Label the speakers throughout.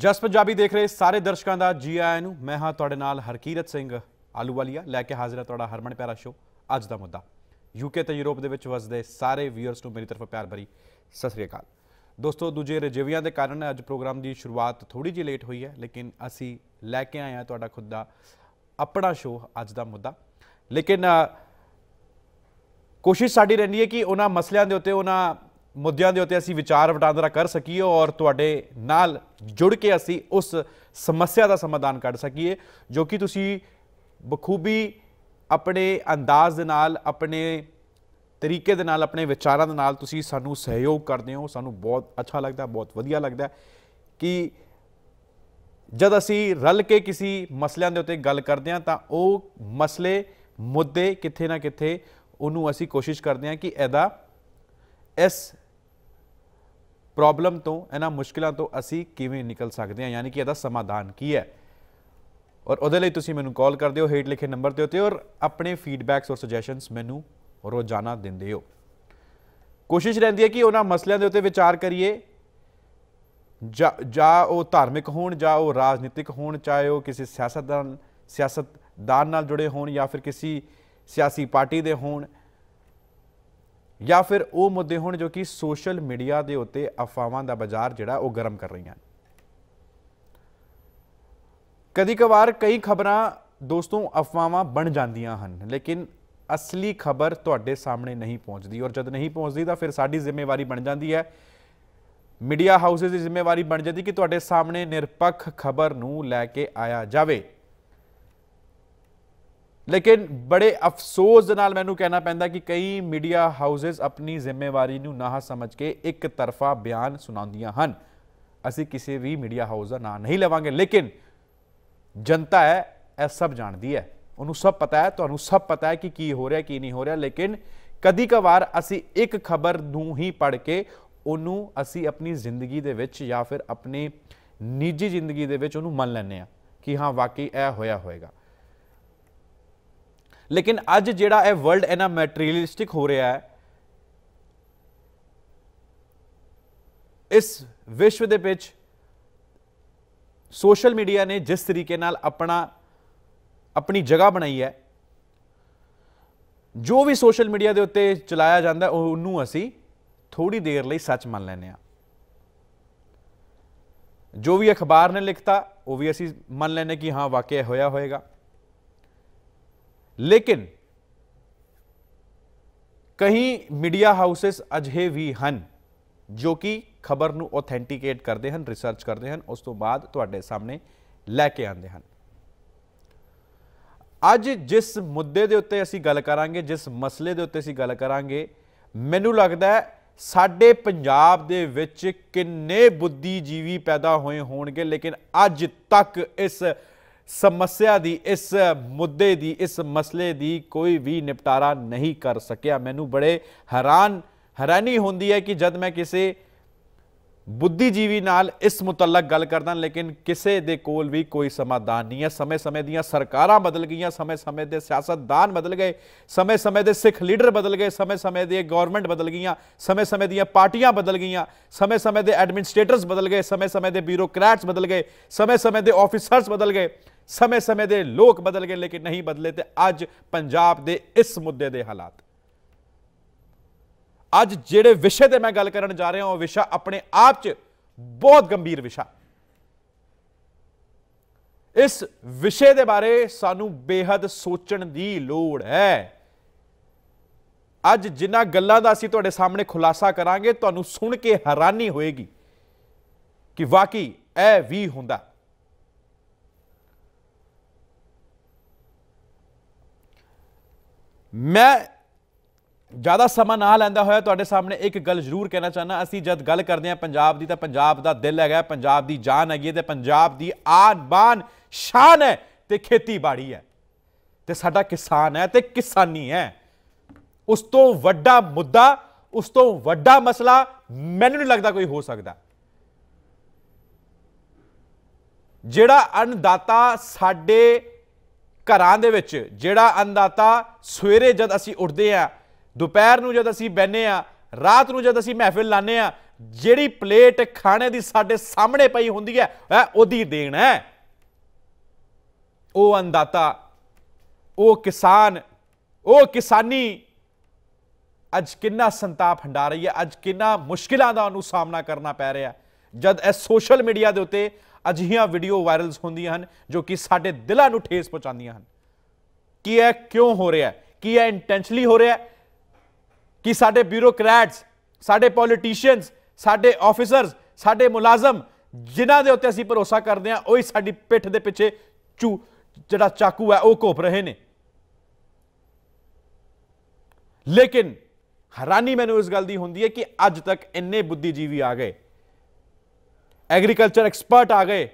Speaker 1: ਜਸ ਪੰਜਾਬੀ ਦੇਖ ਰਹੇ ਸਾਰੇ ਦਰਸ਼ਕਾਂ ਦਾ ਜੀ ਆਇਆਂ ਨੂੰ, ਮੈਂ ਹਾਂ ਤੁਹਾਡੇ ਨਾਲ ਹਰਕੀਰਤ ਸਿੰਘ ਆਲੂਵਾਲੀਆ, ਲੈ ਕੇ ਹਾਜ਼ਰ ਹਾਂ ਤੁਹਾਡਾ ਹਰਮਨ ਪਿਆਰਾ ਸ਼ੋ ਅੱਜ ਦਾ ਮੁੱਦਾ। ਯੂਕੇ ਤੇ ਯੂਰਪ ਦੇ ਵਿੱਚ ਵਸਦੇ ਸਾਰੇ ਵੀਅਰਸ ਨੂੰ ਮੇਰੀ ਤਰਫੋਂ ਪਿਆਰ ਭਰੀ ਸਤਿ ਸ੍ਰੀ ਅਕਾਲ। ਦੋਸਤੋ, ਦੂਜੇ ਰਜਵੀਆਂ ਦੇ ਕਾਰਨ ਅੱਜ ਪ੍ਰੋਗਰਾਮ ਦੀ ਸ਼ੁਰੂਆਤ ਥੋੜੀ ਜਿਹੀ ਲੇਟ ਹੋਈ ਹੈ, ਲੇਕਿਨ ਅਸੀਂ ਲੈ ਕੇ ਆਏ ਹਾਂ ਤੁਹਾਡਾ ਖੁਦ ਦਾ ਆਪਣਾ ਸ਼ੋ ਅੱਜ ਦਾ ਮੁੱਦਾ। ਲੇਕਿਨ ਕੋਸ਼ਿਸ਼ ਸਾਡੀ ਰਹਿੰਦੀ ਹੈ ਕਿ ਉਹਨਾਂ ਮਸਲਿਆਂ ਦੇ ਉੱਤੇ, ਉਹਨਾਂ ਮੁੱਦਿਆਂ ਦੇ ਉੱਤੇ ਅਸੀਂ ਵਿਚਾਰ ਵਟਾਂਦਰਾ ਕਰ ਸਕੀਏ ਔਰ ਤੁਹਾਡੇ ਨਾਲ ਜੁੜ ਕੇ ਅਸੀਂ ਉਸ ਸਮੱਸਿਆ ਦਾ ਸਮਾਧਾਨ ਕੱਢ ਸਕੀਏ, ਜੋ ਕਿ ਤੁਸੀਂ ਬਖੂਬੀ ਆਪਣੇ ਅੰਦਾਜ਼ ਦੇ ਨਾਲ, ਆਪਣੇ ਤਰੀਕੇ ਦੇ ਨਾਲ, ਆਪਣੇ ਵਿਚਾਰਾਂ ਦੇ ਨਾਲ ਤੁਸੀਂ ਸਾਨੂੰ ਸਹਿਯੋਗ ਕਰਦੇ ਹੋ। ਸਾਨੂੰ ਬਹੁਤ ਅੱਛਾ ਲੱਗਦਾ, ਬਹੁਤ ਵਧੀਆ ਲੱਗਦਾ ਕਿ ਜਦ ਅਸੀਂ ਰਲ ਕੇ ਕਿਸੇ ਮਸਲਿਆਂ ਦੇ ਉੱਤੇ ਗੱਲ ਕਰਦੇ ਹਾਂ ਤਾਂ ਉਹ ਮਸਲੇ, ਮੁੱਦੇ ਕਿੱਥੇ ਨਾ ਕਿੱਥੇ ਉਹਨੂੰ ਅਸੀਂ ਕੋਸ਼ਿਸ਼ ਕਰਦੇ ਹਾਂ ਕਿ ਇਹਦਾ ਇਸ ਪ੍ਰੋਬਲਮ ਤੋਂ, ਇਹਨਾਂ ਮੁਸ਼ਕਿਲਾਂ ਤੋਂ ਅਸੀਂ ਕਿਵੇਂ ਨਿਕਲ ਸਕਦੇ ਹਾਂ? ਯਾਨੀ ਕਿ ਇਹਦਾ ਸਮਾਧਾਨ ਕੀ ਹੈ? ਔਰ ਉਹਦੇ ਲਈ ਤੁਸੀਂ ਮੈਨੂੰ ਕਾਲ ਕਰਦੇ ਹੋ ਹੇਠ ਲਿਖੇ ਨੰਬਰ ਤੇ ਉੱਤੇ, ਔਰ ਆਪਣੇ ਫੀਡਬੈਕਸ ਔਰ ਸੁਜੈਸ਼ਨਸ ਮੈਨੂੰ ਰੋਜ਼ਾਨਾ ਦਿੰਦੇ ਹੋ। ਕੋਸ਼ਿਸ਼ ਰਹਿੰਦੀ ਹੈ ਕਿ ਉਹਨਾਂ ਮਸਲਿਆਂ ਦੇ ਉੱਤੇ ਵਿਚਾਰ ਕਰੀਏ। ਜਾਂ ਜਾਂ ਉਹ ਧਾਰਮਿਕ ਹੋਣ, ਜਾਂ ਉਹ ਰਾਜਨੀਤਿਕ ਹੋਣ, ਚਾਹੇ ਉਹ ਕਿਸੇ ਸਿਆਸਤਦਾਨ ਸਿਆਸਤਦਾਨ ਨਾਲ ਜੁੜੇ ਹੋਣ, ਜਾਂ ਫਿਰ ਕਿਸੇ ਸਿਆਸੀ ਪਾਰਟੀ ਦੇ ਹੋਣ ਜਾਂ ਫਿਰ ਉਹ ਮੁੱਦੇ ਹੋਣ ਜੋ ਕਿ ਸੋਸ਼ਲ ਮੀਡੀਆ ਦੇ ਉੱਤੇ ਅਫਵਾਹਾਂ ਦਾ ਬਾਜ਼ਾਰ ਜਿਹੜਾ ਉਹ ਗਰਮ ਕਰ ਰਹੀਆਂ ਕਦੀ ਕਵਾਰ ਕਈ ਖਬਰਾਂ ਦੋਸਤੋ ਅਫਵਾਹਾਂ ਬਣ ਜਾਂਦੀਆਂ ਹਨ, ਲੇਕਿਨ ਅਸਲੀ ਖਬਰ ਤੁਹਾਡੇ ਸਾਹਮਣੇ ਨਹੀਂ ਪਹੁੰਚਦੀ ਔਰ ਜਦ ਨਹੀਂ ਪਹੁੰਚਦੀ ਤਾਂ ਫਿਰ ਸਾਡੀ ਜ਼ਿੰਮੇਵਾਰੀ ਬਣ ਜਾਂਦੀ ਹੈ। ਮੀਡੀਆ ਹਾਊਸਸ ਦੀ ਜ਼ਿੰਮੇਵਾਰੀ ਬਣ ਜਾਂਦੀ ਕਿ ਤੁਹਾਡੇ ਸਾਹਮਣੇ ਨਿਰਪੱਖ ਖਬਰ ਨੂੰ ਲੈ ਕੇ ਆਇਆ ਜਾਵੇ। ਲੇਕਿਨ ਬੜੇ ਅਫਸੋਸ ਦੇ ਨਾਲ ਮੈਨੂੰ ਕਹਿਣਾ ਪੈਂਦਾ ਕਿ ਕਈ ਮੀਡੀਆ ਹਾਊਸਸ ਆਪਣੀ ਜ਼ਿੰਮੇਵਾਰੀ ਨੂੰ ਨਾ ਸਮਝ ਕੇ ਇੱਕ ਤਰਫਾ ਬਿਆਨ ਸੁਣਾਉਂਦੀਆਂ ਹਨ। ਅਸੀਂ ਕਿਸੇ ਵੀ ਮੀਡੀਆ ਹਾਊਸ ਦਾ ਨਾਂ ਨਹੀਂ ਲਵਾਂਗੇ, ਲੇਕਿਨ ਜਨਤਾ ਹੈ, ਇਹ ਸਭ ਜਾਣਦੀ ਹੈ। ਉਹਨੂੰ ਸਭ ਪਤਾ ਹੈ, ਤੁਹਾਨੂੰ ਸਭ ਪਤਾ ਹੈ ਕਿ ਕੀ ਹੋ ਰਿਹਾ, ਕੀ ਨਹੀਂ ਹੋ ਰਿਹਾ, ਲੇਕਿਨ ਕਦੀ ਕਵਾਰ ਅਸੀਂ ਇੱਕ ਖਬਰ ਨੂੰ ਹੀ ਪੜ੍ਹ ਕੇ ਉਹਨੂੰ ਅਸੀਂ ਆਪਣੀ ਜ਼ਿੰਦਗੀ ਦੇ ਵਿੱਚ ਜਾਂ ਫਿਰ ਆਪਣੀ ਨਿੱਜੀ ਜ਼ਿੰਦਗੀ ਦੇ ਵਿੱਚ ਉਹਨੂੰ ਮੰਨ ਲੈਂਦੇ ਆ ਕਿ ਹਾਂ, ਵਾਕਈ ਇਹ ਹੋਇਆ ਹੋਏਗਾ। ਲੇਕਿਨ ਅੱਜ ਜਿਹੜਾ ਇਹ ਵਰਲਡ ਇਹਨਾਂ ਮੈਟੀਰੀਅਲਿਸਟਿਕ ਹੋ ਰਿਹਾ ਹੈ, ਇਸ ਵਿਸ਼ਵ ਦੇ ਵਿੱਚ ਸੋਸ਼ਲ ਮੀਡੀਆ ਨੇ ਜਿਸ ਤਰੀਕੇ ਨਾਲ ਆਪਣਾ, ਆਪਣੀ ਜਗ੍ਹਾ ਬਣਾਈ ਹੈ, ਜੋ ਵੀ ਸੋਸ਼ਲ ਮੀਡੀਆ ਦੇ ਉੱਤੇ ਚਲਾਇਆ ਜਾਂਦਾ ਉਹਨੂੰ ਅਸੀਂ ਥੋੜੀ ਦੇਰ ਲਈ ਸੱਚ ਮੰਨ ਲੈਂਦੇ ਆ ਜੋ ਵੀ ਅਖਬਾਰ ਨੇ ਲਿਖਤਾ, ਉਹ ਵੀ ਅਸੀਂ ਮੰਨ ਲੈਂਦੇ ਕਿ ਹਾਂ, ਵਾਕਿਆ ਹੋਇਆ ਹੋਏਗਾ। ਲੇਕਿਨ ਕਈ ਮੀਡੀਆ ਹਾਊਸਸ ਅਜੇ ਵੀ ਹਨ ਜੋ ਕਿ ਖਬਰ ਨੂੰ ਆਥੈਂਟੀਕੇਟ ਕਰਦੇ ਹਨ ਰਿਸਰਚ ਕਰਦੇ ਹਨ, ਉਸ ਤੋਂ ਬਾਅਦ ਤੁਹਾਡੇ ਸਾਹਮਣੇ ਲੈ ਕੇ ਆਉਂਦੇ ਹਨ। ਅੱਜ ਜਿਸ ਮੁੱਦੇ ਦੇ ਉੱਤੇ ਅਸੀਂ ਗੱਲ ਕਰਾਂਗੇ, ਜਿਸ ਮਸਲੇ ਦੇ ਉੱਤੇ ਅਸੀਂ ਗੱਲ ਕਰਾਂਗੇ, ਮੈਨੂੰ ਲੱਗਦਾ ਹੈ ਸਾਡੇ ਪੰਜਾਬ ਦੇ ਵਿੱਚ ਕਿੰਨੇ ਬੁੱਧੀਜੀਵੀ ਪੈਦਾ ਹੋਏ ਹੋਣਗੇ, ਲੇਕਿਨ ਅੱਜ ਤੱਕ ਇਸ ਸਮੱਸਿਆ ਦੀ, ਇਸ ਮੁੱਦੇ ਦੀ, ਇਸ ਮਸਲੇ ਦੀ ਕੋਈ ਵੀ ਨਿਪਟਾਰਾ ਨਹੀਂ ਕਰ ਸਕਿਆ। ਮੈਨੂੰ ਬੜੇ ਹੈਰਾਨ, ਹੈਰਾਨੀ ਹੁੰਦੀ ਹੈ ਕਿ ਜਦ ਮੈਂ ਕਿਸੇ ਬੁੱਧੀਜੀਵੀ ਨਾਲ ਇਸ ਮੁਤਲਕ ਗੱਲ ਕਰਦਾ, ਲੇਕਿਨ ਕਿਸੇ ਦੇ ਕੋਲ ਵੀ ਕੋਈ ਸਮਾਧਾਨ ਨਹੀਂ ਹੈ। ਸਮੇਂ-ਸਮੇਂ ਦੀਆਂ ਸਰਕਾਰਾਂ ਬਦਲ ਗਈਆਂ, ਸਮੇਂ-ਸਮੇਂ ਦੇ ਸਿਆਸਤਦਾਨ ਬਦਲ ਗਏ, ਸਮੇਂ-ਸਮੇਂ ਦੇ ਸਿੱਖ ਲੀਡਰ ਬਦਲ ਗਏ, ਸਮੇਂ-ਸਮੇਂ ਦੀ ਗਵਰਨਮੈਂਟ ਬਦਲ ਗਈਆਂ, ਸਮੇਂ-ਸਮੇਂ ਦੀਆਂ ਪਾਰਟੀਆਂ ਬਦਲ ਗਈਆਂ, ਸਮੇਂ-ਸਮੇਂ ਦੇ ਐਡਮਿਨਿਸਟ੍ਰੇਟਰਸ ਬਦਲ ਗਏ, ਸਮੇਂ-ਸਮੇਂ ਦੇ ਬਿਊਰੋਕਰੈਟਸ ਬਦਲ ਗਏ, ਸਮੇਂ-ਸਮੇਂ ਦੇ ਆਫੀਸਰਸ ਬਦਲ ਗਏ। ਸਮੇਂ-ਸਮੇਂ ਦੇ ਲੋਕ ਬਦਲ ਗਏ ਲੇਕਿਨ ਨਹੀਂ ਬਦਲੇ ਤੇ ਅੱਜ ਪੰਜਾਬ ਦੇ ਇਸ ਮੁੱਦੇ ਦੇ ਹਾਲਾਤ। ਅੱਜ ਜਿਹੜੇ ਵਿਸ਼ੇ ਤੇ ਮੈਂ ਗੱਲ ਕਰਨ ਜਾ ਰਿਹਾ ਹਾਂ, ਉਹ ਵਿਸ਼ਾ ਆਪਣੇ ਆਪ 'ਚ ਬਹੁਤ ਗੰਭੀਰ ਵਿਸ਼ਾ। ਇਸ ਵਿਸ਼ੇ ਦੇ ਬਾਰੇ ਸਾਨੂੰ ਬੇहद ਸੋਚਣ ਦੀ ਲੋੜ ਹੈ। ਅੱਜ ਜਿਨ੍ਹਾਂ ਗੱਲਾਂ ਦਾ ਅਸੀਂ ਤੁਹਾਡੇ ਸਾਹਮਣੇ ਖੁਲਾਸਾ ਕਰਾਂਗੇ, ਤੁਹਾਨੂੰ ਸੁਣ ਕੇ ਹੈਰਾਨੀ ਹੋਏਗੀ ਕਿ ਵਾਕਈ ਇਹ ਵੀ ਹੁੰਦਾ। ਮੈਂ ਜ਼ਿਆਦਾ ਸਮਾਂ ਨਾ ਲੈਂਦਾ ਹੋਇਆ ਤੁਹਾਡੇ ਸਾਹਮਣੇ ਇੱਕ ਗੱਲ ਜ਼ਰੂਰ ਕਹਿਣਾ ਚਾਹਨਾ ਅਸੀਂ ਜਦ ਗੱਲ ਕਰਦੇ ਹਾਂ ਪੰਜਾਬ ਦੀ ਤਾਂ ਪੰਜਾਬ ਦਾ ਦਿਲ ਹੈਗਾ, ਪੰਜਾਬ ਦੀ ਜਾਨ ਹੈਗੀ ਤੇ ਪੰਜਾਬ ਦੀ ਆਨ ਬਾਨ ਸ਼ਾਨ ਹੈ ਤੇ ਖੇਤੀਬਾੜੀ ਹੈ। ਤੇ ਸਾਡਾ ਕਿਸਾਨ ਹੈ ਤੇ ਕਿਸਾਨੀ ਹੈ। ਉਸ ਤੋਂ ਵੱਡਾ ਮੁੱਦਾ, ਉਸ ਤੋਂ ਵੱਡਾ ਮਸਲਾ ਮੈਨੂੰ ਨਹੀਂ ਲੱਗਦਾ ਕੋਈ ਹੋ ਸਕਦਾ। ਜਿਹੜਾ ਅੰਨਦਾਤਾ ਸਾਡੇ ਘਰਾਂ ਦੇ ਵਿੱਚ, ਜਿਹੜਾ ਅੰਨਦਾਤਾ ਸਵੇਰੇ ਜਦ ਅਸੀਂ ਉੱਠਦੇ ਆ ਦੁਪਹਿਰ ਨੂੰ ਜਦ ਅਸੀਂ ਬੈਨੇ ਆ ਰਾਤ ਨੂੰ ਜਦ ਅਸੀਂ ਮਹਿਫਿਲ ਲਾਣੇ ਆ ਜਿਹੜੀ ਪਲੇਟ ਖਾਣੇ ਦੀ ਸਾਡੇ ਸਾਹਮਣੇ ਪਈ ਹੁੰਦੀ ਹੈ ਉਹਦੀ ਦੇਣ ਹੈ। ਉਹ ਅੰਦਾਤਾ ਉਹ ਕਿਸਾਨ, ਉਹ ਕਿਸਾਨੀ, ਅੱਜ ਕਿੰਨਾ ਸੰਤਾਪ ਹੰਡਾ ਰਹੀ ਹੈ, ਅੱਜ ਕਿੰਨਾ ਮੁਸ਼ਕਿਲਾਂ ਦਾ ਉਹਨੂੰ ਸਾਹਮਣਾ ਕਰਨਾ ਪੈ ਰਿਹਾ ਜਦ ਇਹ ਸੋਸ਼ਲ ਮੀਡੀਆ ਦੇ ਉੱਤੇ ਅਜਿਹੀਆਂ ਵੀਡੀਓ ਵਾਇਰਲਸ ਹੁੰਦੀਆਂ ਹਨ ਜੋ ਕਿ ਸਾਡੇ ਦਿਲਾਂ ਨੂੰ ਠੇਸ ਪਹੁੰਚਾਉਂਦੀਆਂ ਹਨ। ਕੀ ਇਹ ਕਿਉਂ ਹੋ ਰਿਹਾ ਹੈ? ਕੀ ਇਹ ਇੰਟੈਂਸ਼ਨਲੀ ਹੋ ਰਿਹਾ ਹੈ? ਕਿ ਸਾਡੇ ਬਿਊਰੋਕਰੈਟਸ ਸਾਡੇ ਪੋਲੀਟੀਸ਼ੀਅਨਸ ਸਾਡੇ ਆਫੀਸਰਸ ਸਾਡੇ ਮੁਲਾਜ਼ਮ ਜਿਨ੍ਹਾਂ ਦੇ ਉੱਤੇ ਅਸੀਂ ਭਰੋਸਾ ਕਰਦੇ ਹਾਂ, ਉਹੀ ਸਾਡੀ ਪਿੱਠ ਦੇ ਪਿੱਛੇ ਚੂ ਜਿਹੜਾ ਚਾਕੂ ਹੈ, ਉਹ ਘੋਪ ਰਹੇ ਨੇ। ਲੇਕਿਨ ਹੈਰਾਨੀ ਮੈਨੂੰ ਇਸ ਗੱਲ ਦੀ ਹੁੰਦੀ ਹੈ ਕਿ ਅੱਜ ਤੱਕ ਇੰਨੇ ਬੁੱਧੀਜੀਵੀ ਆ ਗਏ। ਐਗਰੀਕਲਚਰ ਐਕਸਪਰਟ ਆ ਗਏ,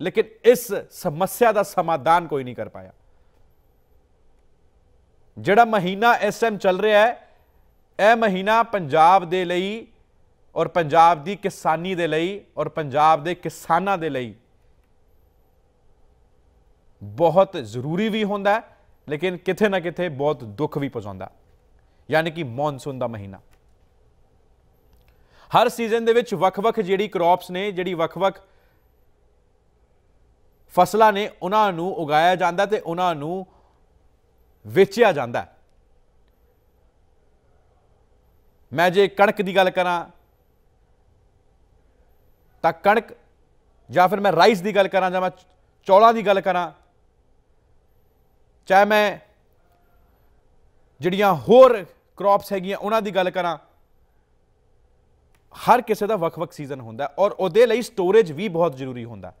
Speaker 1: ਲੇਕਿਨ ਇਸ ਸਮੱਸਿਆ ਦਾ ਸਮਾਧਾਨ ਕੋਈ ਨਹੀਂ ਕਰ ਪਾਇਆ। ਜਿਹੜਾ ਮਹੀਨਾ ਇਸ ਟਾਈਮ ਚੱਲ ਰਿਹਾ ਹੈ, ਇਹ ਮਹੀਨਾ ਪੰਜਾਬ ਦੇ ਲਈ ਔਰ ਪੰਜਾਬ ਦੀ ਕਿਸਾਨੀ ਦੇ ਲਈ ਔਰ ਪੰਜਾਬ ਦੇ ਕਿਸਾਨਾਂ ਦੇ ਲਈ ਬਹੁਤ ਜ਼ਰੂਰੀ ਵੀ ਹੁੰਦਾ ਲੇਕਿਨ ਕਿਥੇ ਨਾ ਕਿਥੇ ਬਹੁਤ ਦੁੱਖ ਵੀ ਪਹੁੰਚਾਉਂਦਾ ਯਾਨੀ ਕਿ ਮੌਨਸੂਨ ਦਾ ਮਹੀਨਾ। ਹਰ ਸੀਜ਼ਨ ਦੇ ਵਿੱਚ ਵੱਖ-ਵੱਖ ਜਿਹੜੀ ਕ੍ਰੌਪਸ ਨੇ, ਜਿਹੜੀ ਵੱਖ-ਵੱਖ ਫਸਲਾਂ ਨੇ, ਉਹਨਾਂ ਨੂੰ ਉਗਾਇਆ ਜਾਂਦਾ ਤੇ ਉਹਨਾਂ ਨੂੰ ਵੇਚਿਆ ਜਾਂਦਾ। ਮੈਂ ਜੇ ਕਣਕ ਦੀ ਗੱਲ ਕਰਾਂ, ਤਾਂ ਕਣਕ ਜਾਂ ਫਿਰ ਮੈਂ ਰਾਈਸ ਦੀ ਗੱਲ ਕਰਾਂ ਜਾਂ ਮੈਂ ਚੌਲਾਂ ਦੀ ਗੱਲ ਕਰਾਂ, ਚਾਹੇ ਮੈਂ ਜਿਹੜੀਆਂ ਹੋਰ ਕ੍ਰੌਪਸ ਹੈਗੀਆਂ, ਉਹਨਾਂ ਦੀ ਗੱਲ ਕਰਾਂ ਹਰ ਕਿਸੇ ਦਾ ਵੱਖ-ਵੱਖ ਸੀਜ਼ਨ ਹੁੰਦਾ ਔਰ ਉਹਦੇ ਲਈ ਸਟੋਰੇਜ ਵੀ ਬਹੁਤ ਜ਼ਰੂਰੀ ਹੁੰਦਾ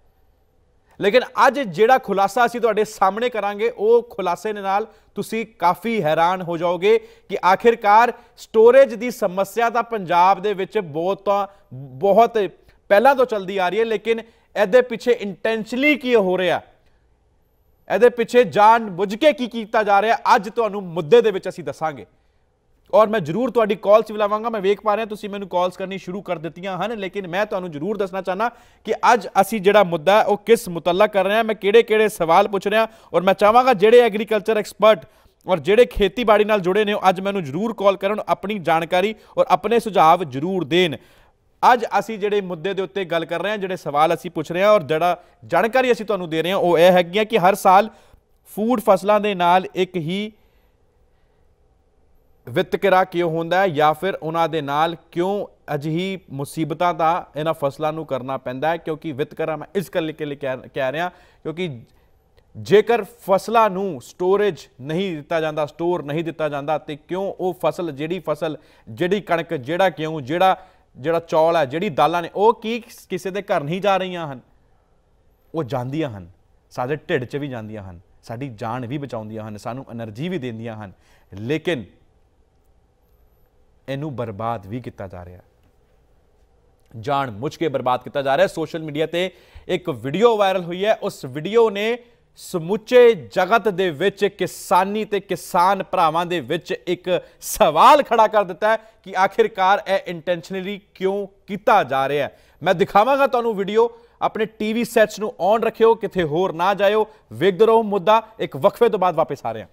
Speaker 1: ਲੇਕਿਨ ਅੱਜ ਜਿਹੜਾ ਖੁਲਾਸਾ ਅਸੀਂ ਤੁਹਾਡੇ ਸਾਹਮਣੇ ਕਰਾਂਗੇ, ਉਹ ਖੁਲਾਸੇ ਦੇ ਨਾਲ ਤੁਸੀਂ ਕਾਫੀ ਹੈਰਾਨ ਹੋ ਜਾਓਗੇ ਕਿ ਆਖਿਰਕਾਰ ਸਟੋਰੇਜ ਦੀ ਸਮੱਸਿਆ ਤਾਂ ਪੰਜਾਬ ਦੇ ਵਿੱਚ ਬਹੁਤ ਬਹੁਤ ਪਹਿਲਾਂ ਤੋਂ ਚੱਲਦੀ ਆ ਰਹੀ ਹੈ, ਲੇਕਿਨ ਇਹਦੇ ਪਿੱਛੇ ਇੰਟੈਂਸ਼ਨਲੀ ਕੀ ਹੋ ਰਿਹਾ? ਇਹਦੇ ਪਿੱਛੇ ਜਾਣ ਬੁੱਝ ਕੇ ਕੀ ਕੀਤਾ ਜਾ ਰਿਹਾ? ਅੱਜ ਤੁਹਾਨੂੰ ਮੁੱਦੇ ਦੇ ਵਿੱਚ ਅਸੀਂ ਦੱਸਾਂਗੇ। ਔਰ ਮੈਂ ਜਰੂਰ ਤੁਹਾਡੀ ਕਾਲਸ ਵੀ ਲਾਵਾਂਗਾ। ਮੈਂ ਵੇਖ ਪਾ ਰਿਹਾ, ਤੁਸੀਂ ਮੈਨੂੰ ਕਾਲਸ ਕਰਨੀ ਸ਼ੁਰੂ ਕਰ ਦਿੱਤੀਆਂ ਹਨ, ਲੇਕਿਨ ਮੈਂ ਤੁਹਾਨੂੰ ਜਰੂਰ ਦੱਸਣਾ ਚਾਹਨਾ ਕਿ ਅੱਜ ਅਸੀਂ ਜਿਹੜਾ ਮੁੱਦਾ ਉਹ ਕਿਸ ਮੁਤਲਕ ਕਰ ਰਹੇ ਹਾਂ। ਮੈਂ ਕਿਹੜੇ-ਕਿਹੜੇ ਸਵਾਲ ਪੁੱਛ ਰਿਹਾ ਔਰ ਮੈਂ ਚਾਹਾਂਗਾ ਜਿਹੜੇ ਐਗਰੀਕਲਚਰ ਐਕਸਪਰਟ ਔਰ ਜਿਹੜੇ ਖੇਤੀਬਾੜੀ ਨਾਲ ਜੁੜੇ ਨੇ ਅੱਜ ਮੈਨੂੰ ਜਰੂਰ ਕਾਲ ਕਰਨ, ਆਪਣੀ ਜਾਣਕਾਰੀ ਔਰ ਆਪਣੇ ਸੁਝਾਅ ਜਰੂਰ ਦੇਣ। ਅੱਜ ਅਸੀਂ ਜਿਹੜੇ ਮੁੱਦੇ ਦੇ ਉੱਤੇ ਗੱਲ ਕਰ ਰਹੇ ਹਾਂ, ਜਿਹੜੇ ਸਵਾਲ ਅਸੀਂ ਪੁੱਛ ਰਹੇ ਹਾਂ ਔਰ ਜਿਹੜਾ ਜਾਣਕਾਰੀ ਅਸੀਂ ਤੁਹਾਨੂੰ ਦੇ ਰਹੇ ਹਾਂ, ਉਹ ਇਹ ਹੈਗੀ ਕਿ ਹਰ ਸਾਲ ਫੂਡ ਫਸਲਾਂ ਦੇ ਨਾਲ ਇੱਕ ਹੀ ਵਿਤਕਰਾ ਕਿਉਂ ਹੁੰਦਾ ਹੈ ਜਾਂ ਫਿਰ ਉਹਨਾਂ ਦੇ ਨਾਲ ਕਿਉਂ ਅਜਿਹੀ ਮੁਸੀਬਤਾਂ ਦਾ ਇਹਨਾਂ ਫਸਲਾਂ ਨੂੰ ਕਰਨਾ ਪੈਂਦਾ ਹੈ? ਕਿਉਂਕਿ ਵਿਤਕਰਾ ਮੈਂ ਇਸ ਕਰਕੇ ਲਈ ਕਹਿ ਰਿਹਾ, ਕਿਉਂਕਿ ਜੇਕਰ ਫਸਲਾਂ ਨੂੰ ਸਟੋਰੇਜ ਨਹੀਂ ਦਿੱਤਾ ਜਾਂਦਾ ਸਟੋਰ ਨਹੀਂ ਦਿੱਤਾ ਜਾਂਦਾ, ਤੇ ਕਿਉਂ ਉਹ ਫਸਲ, ਜਿਹੜੀ ਫਸਲ, ਜਿਹੜੀ ਕਣਕ, ਜਿਹੜਾ ਕਿਉਂ ਜਿਹੜਾ ਜਿਹੜਾ ਚੌਲ ਹੈ, ਜਿਹੜੀ ਦਾਲਾਂ ਨੇ, ਉਹ ਕੀ ਕਿਸੇ ਦੇ ਘਰ ਨਹੀਂ ਜਾ ਰਹੀਆਂ ਹਨ? ਉਹ ਜਾਂਦੀਆਂ ਹਨ। ਸਾਡੇ ਢਿੱਡ 'ਚ ਵੀ ਜਾਂਦੀਆਂ ਹਨ। ਸਾਡੀ ਜਾਨ ਵੀ ਬਚਾਉਂਦੀਆਂ ਹਨ। ਸਾਨੂੰ એનર્ਜੀ ਵੀ ਦਿੰਦੀਆਂ ਹਨ। ਲੇਕਿਨ ਇਹਨੂੰ ਬਰਬਾਦ ਵੀ ਕੀਤਾ ਜਾ ਰਿਹਾ ਜਾਣ ਮੁੱਝ ਕੇ ਬਰਬਾਦ ਕੀਤਾ ਜਾ ਰਿਹਾ ਸੋਸ਼ਲ ਮੀਡੀਆ ਤੇ ਇੱਕ ਵੀਡੀਓ ਵਾਇਰਲ ਹੋਈ ਹੈ। ਉਸ ਵੀਡੀਓ ਨੇ ਸਮੁੱਚੇ ਜਗਤ ਦੇ ਵਿੱਚ ਕਿਸਾਨੀ ਤੇ ਕਿਸਾਨ ਭਰਾਵਾਂ ਦੇ ਵਿੱਚ ਇੱਕ ਸਵਾਲ ਖੜਾ ਕਰ ਦਿੱਤਾ ਹੈ ਕਿ ਆਖਿਰਕਾਰ ਇਹ ਇੰਟੈਂਸ਼ਨਲੀ ਕਿਉਂ ਕੀਤਾ ਜਾ ਰਿਹਾ ਹੈ। ਮੈਂ ਦਿਖਾਵਾਂਗਾ ਤੁਹਾਨੂੰ ਵੀਡੀਓ। ਆਪਣੇ ਟੀਵੀ ਸੈਟਸ ਨੂੰ ਔਨ ਰੱਖਿਓ, ਕਿਤੇ ਹੋਰ ਨਾ ਜਾਇਓ। ਵੇਖਦੇ ਰਹੋ ਮੁੱਦਾ। ਇੱਕ ਵਕਫੇ ਤੋਂ ਬਾਅਦ ਵਾਪਸ ਆ ਰਹੇ ਹਾਂ।